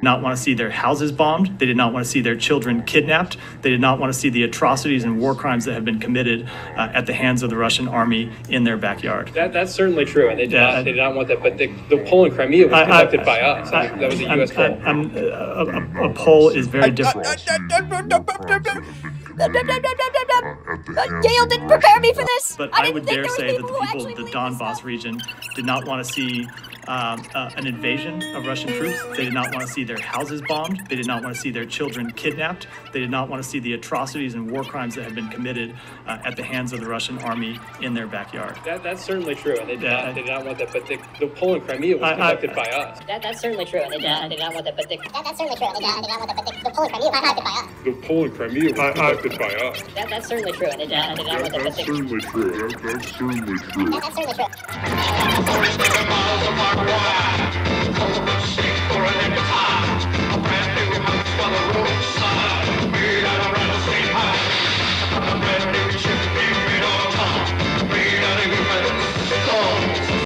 not want to see their houses bombed. They did not want to see their children kidnapped. They did not want to see the atrocities and war crimes that have been committed uh, at the hands of the Russian army in their backyard. That, that's certainly true, and they did, Yeah, not, I- they did not want that. But the, the poll in Crimea was I- I- conducted by us. I that was a I'm- U.S. poll. I'm- I'm- a, a- a poll is very different. Yale didn't prepare me for this. But I I, didn't would think dare there was say that people the who people of the believed Donbass region did not want to see um, uh, an invasion of Russian troops. They did not want to see their houses bombed. They did not want to see their children kidnapped. They did not want to see the atrocities and war crimes that have been committed uh, at the hands of the Russian army in their backyard. That, that's certainly true, and they did, Yeah, not, I- they did not want that. But the, the poll in Crimea was I- I- conducted by us. That, that's certainly true, and they did, they did not want that. But the, That, that's certainly true. They did, they did not want that, but the, the poll in Crimea was conducted by us. The poll in Crimea was conducted by us. that, that's certainly true, and they did, they did not want that. But the, certainly true. That, that's certainly true. That, that's certainly true. Mark Wild.